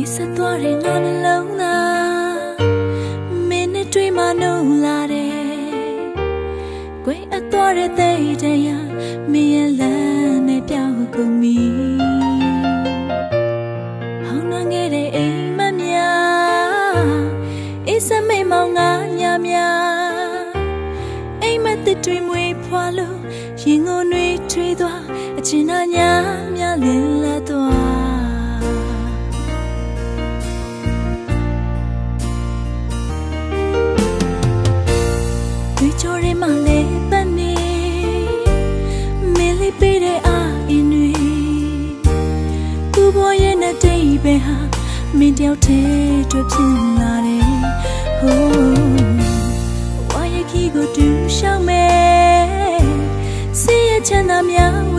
အေးဆက်သွားတဲ့ငါနှလုံးသားမင်းနဲ့တွေ့မှနှုတ်လာတယ်ကွယ်အသွားတဲ့တဲ့တရားမင်းရဲ့လမ်းနဲ့ပြောင်းကုန်ပြီဟောင်းနှငယ်တဲ့အိမ်မများအေးဆက်မိမောင်ငါညများအိမ်မသစ်တွေမွေးဖွာလို့ရင်ငုံတွေထွေးသွားအချင်းနာညာများလင်း မင်းတယောက်တည်းတွေ့ဖြစ်လာတယ်ဟိုးဝါရခီကိုတူရှောင်းမယ်စီးရချမ်းသာများ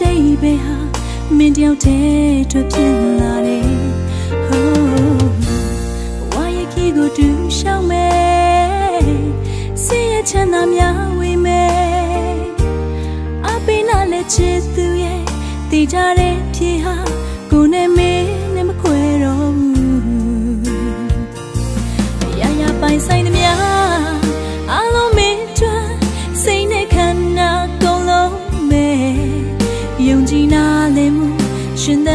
တိတ်ပဲဟာမင်းတယောက်တည်းတွေ့ဖြစ်လာတယ်ဟိုးဝါရဲ့ခီကိုတူရှောင်းမယ်စိတ်ရဲ့ချမ်းသာများဝေမယ်အပိနာလက်ချစ်သူရဲ့တည်ကြတဲ့ဖြေဟာကိုနဲ့မင်းနဲ့မခွဲတော့ဘူးရာရာပိုင်ဆိုင် ယုံကြည်နာလဲမှုရှင်သ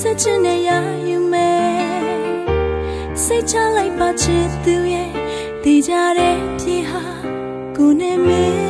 ပေးစချင်နေရယူမယ်စိတ်ချလိုက်ပါချစ်သူရဲ့တည်ကြတဲ့ပြေဟာကိုနဲ့မင်းနဲ့မခွဲတော့